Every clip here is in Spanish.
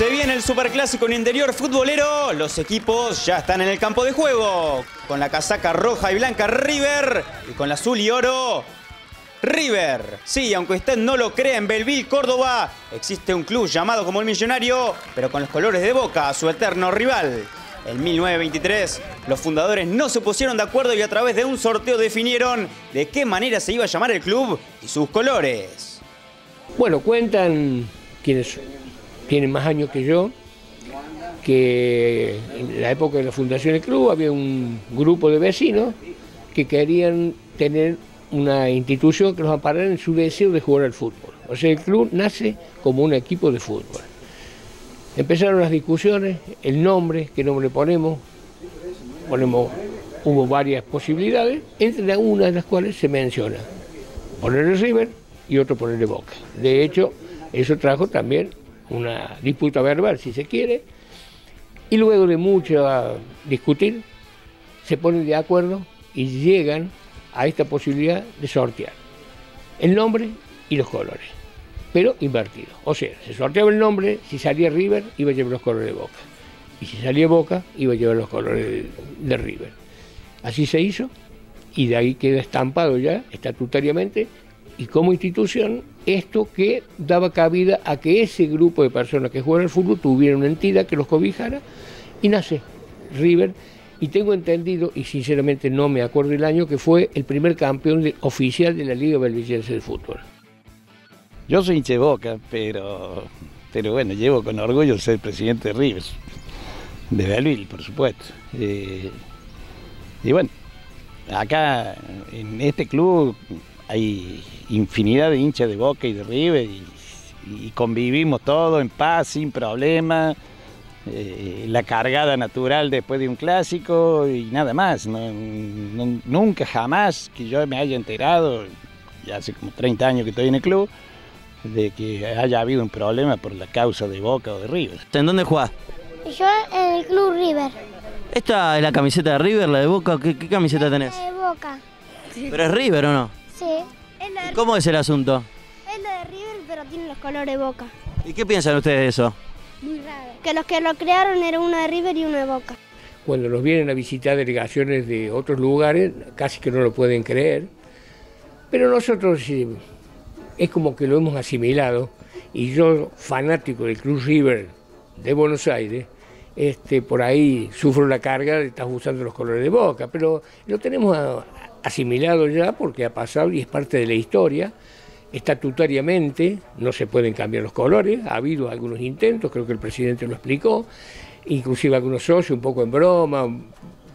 Se viene el superclásico en interior futbolero. Los equipos ya están en el campo de juego. Con la casaca roja y blanca River y con la azul y oro River. Sí, aunque usted no lo crea, en Belville, Córdoba, existe un club llamado como el Millonario, pero con los colores de Boca, su eterno rival. En 1923, los fundadores no se pusieron de acuerdo y a través de un sorteo definieron de qué manera se iba a llamar el club y sus colores. Bueno, cuentan quienes tienen más años que yo, que en la época de la fundación del club había un grupo de vecinos que querían tener una institución que los amparara en su deseo de jugar al fútbol. O sea, el club nace como un equipo de fútbol. Empezaron las discusiones, el nombre, qué nombre ponemos, ponemos, hubo varias posibilidades, entre una de las cuales se menciona ponerle River y otro ponerle Boca. De hecho, eso trajo también una disputa verbal, si se quiere, y luego de mucho discutir, se ponen de acuerdo y llegan a esta posibilidad de sortear el nombre y los colores pero invertido. O sea, se sorteaba el nombre, si salía River iba a llevar los colores de Boca. Y si salía Boca iba a llevar los colores de, River. Así se hizo y de ahí queda estampado ya estatutariamente y como institución esto que daba cabida a que ese grupo de personas que juegan al fútbol tuviera una entidad que los cobijara y nace River y tengo entendido, y sinceramente no me acuerdo el año, que fue el primer campeón oficial de la Liga Belvillense de Fútbol. Yo soy hinche boca, pero, pero bueno, llevo con orgullo ser presidente de River, de Belleville, por supuesto. Eh, y bueno, acá en este club hay infinidad de hinchas de Boca y de River y, convivimos todos en paz, sin problema. Eh, la cargada natural después de un clásico y nada más. nunca, jamás que yo me haya enterado, ya hace como 30 años que estoy en el club, de que haya habido un problema por la causa de Boca o de River. ¿En dónde jugás? Yo en el Club River. ¿Esta es la camiseta de River, la de Boca? ¿Qué, camiseta tenés? La de Boca. ¿Pero es River o no? Sí. ¿Cómo es el asunto? Es la de River, pero tiene los colores de Boca. ¿Y qué piensan ustedes de eso? Muy raro. Que los que lo crearon eran uno de River y uno de Boca. Cuando nos vienen a visitar delegaciones de otros lugares, casi que no lo pueden creer. Pero nosotros es como que lo hemos asimilado y yo, fanático del Cruz River de Buenos Aires, este, por ahí sufro la carga de estar usando los colores de boca, pero lo tenemos asimilado ya porque ha pasado y es parte de la historia. Estatutariamente no se pueden cambiar los colores, ha habido algunos intentos, creo que el presidente lo explicó, inclusive algunos socios un poco en broma,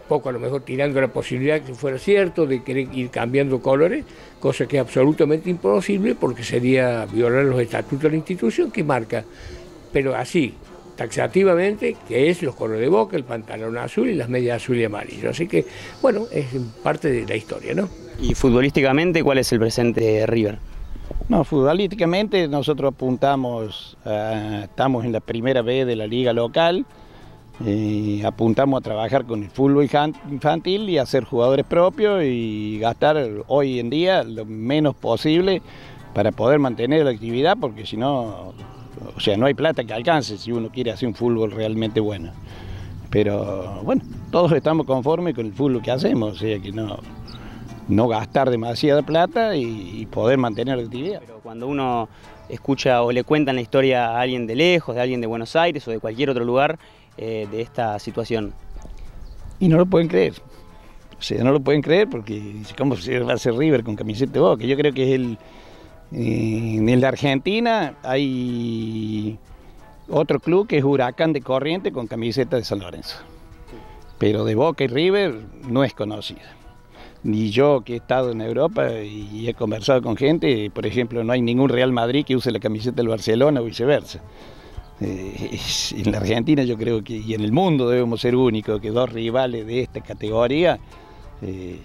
poco a lo mejor tirando la posibilidad que fuera cierto de querer ir cambiando colores, cosa que es absolutamente imposible porque sería violar los estatutos de la institución que marca, pero así, taxativamente, que es los colores de boca, el pantalón azul y las medias azul y amarillo. Así que, bueno, es parte de la historia, ¿no? ¿Y futbolísticamente cuál es el presente de River? No, futbolísticamente nosotros apuntamos, estamos en la primera B de la liga local, y apuntamos a trabajar con el fútbol infantil y a ser jugadores propios y gastar hoy en día lo menos posible para poder mantener la actividad, porque si no, o sea, no hay plata que alcance si uno quiere hacer un fútbol realmente bueno. Pero bueno, todos estamos conformes con el fútbol que hacemos, o sea que no, no gastar demasiada plata y, poder mantener la actividad. Pero cuando uno escucha o le cuentan la historia a alguien de lejos, de alguien de Buenos Aires o de cualquier otro lugar, eh, de esta situación? Y no lo pueden creer. O sea, no lo pueden creer porque ¿cómo se va a hacer River con camiseta de Boca? Yo creo que es el... Eh, en la Argentina hay otro club que es Huracán de Corriente con camiseta de San Lorenzo. Pero de Boca y River no es conocida. Ni yo que he estado en Europa y he conversado con gente, por ejemplo, no hay ningún Real Madrid que use la camiseta del Barcelona o viceversa. Eh, en la Argentina yo creo que y en el mundo debemos ser únicos que dos rivales de esta categoría eh,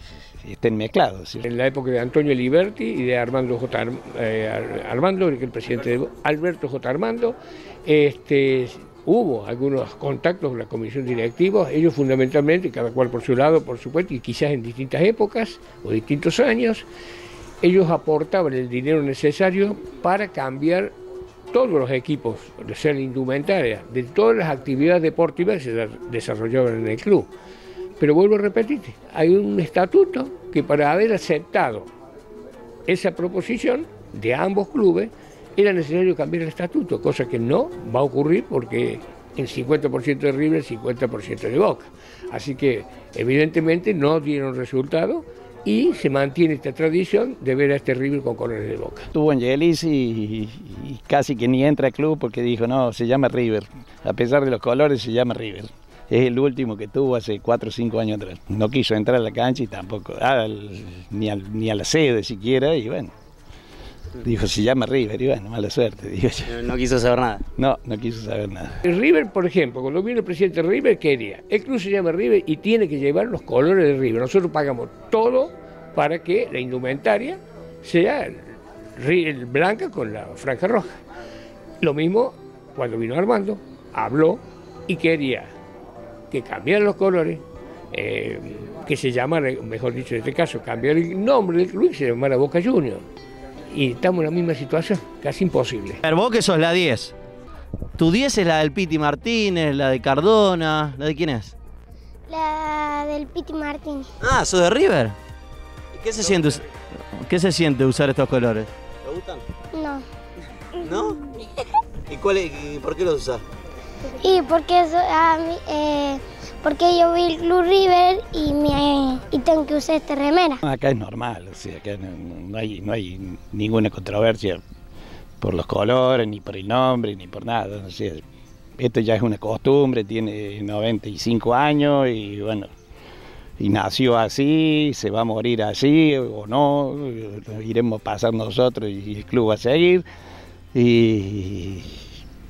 estén mezclados. En la época de Antonio Liberti y de Armando J. Eh, Armando, el presidente de Alberto J. Armando, este, hubo algunos contactos con la comisión directiva, ellos fundamentalmente, cada cual por su lado, por supuesto, y quizás en distintas épocas o distintos años, ellos aportaban el dinero necesario para cambiar todos los equipos, de ser indumentaria, de todas las actividades deportivas que se desarrollaban en el club. Pero vuelvo a repetir, hay un estatuto que para haber aceptado esa proposición de ambos clubes era necesario cambiar el estatuto, cosa que no va a ocurrir porque el 50% de River, el 50% de Boca. Así que evidentemente no dieron resultado y se mantiene esta tradición de ver a este River con colores de Boca. Estuvo en Yelis y, casi que ni entra al club porque dijo, no, se llama River. A pesar de los colores, se llama River. Es el último que tuvo hace 4 o 5 años atrás. No quiso entrar a la cancha y tampoco, ni, ni a la sede siquiera, y bueno, Dijo, se llama River, y bueno, mala suerte, digo yo. No quiso saber nada. No, no quiso saber nada. El River, por ejemplo, cuando vino el presidente River, quería, el club se llama River y tiene que llevar los colores de River. Nosotros pagamos todo para que la indumentaria sea blanca con la franja roja. Lo mismo cuando vino Armando, habló y quería que cambiaran los colores, eh, que se llamara, mejor dicho en este caso, cambiar el nombre del club y se llamara Boca Juniors y estamos en la misma situación, casi imposible. Pero vos que sos la 10. ¿Tu 10 es la del Piti Martínez, la de Cardona? ¿La de quién es? La del Piti Martínez. Ah, ¿sos de River? ¿Y qué se, siente, qué se siente usar estos colores? ¿Te gustan? No. ¿No? ¿Y, cuál por qué los usás? Y porque eh, porque yo vi Club River y, me, y tengo que usar esta remera. Acá es normal, o sea, acá no, hay, no hay ninguna controversia por los colores, ni por el nombre, ni por nada. O sea, esto ya es una costumbre, tiene 95 años y bueno, y nació así, se va a morir así o no, iremos a pasar nosotros y el club va a seguir. Y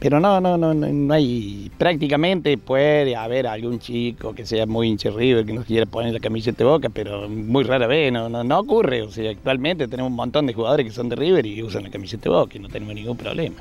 pero no, no, no, no hay, prácticamente puede haber algún chico que sea muy hinche River, que no quiera poner la camiseta de Boca, pero muy rara vez, no, no, no ocurre. O sea, actualmente tenemos un montón de jugadores que son de River y usan la camiseta de Boca y no tenemos ningún problema.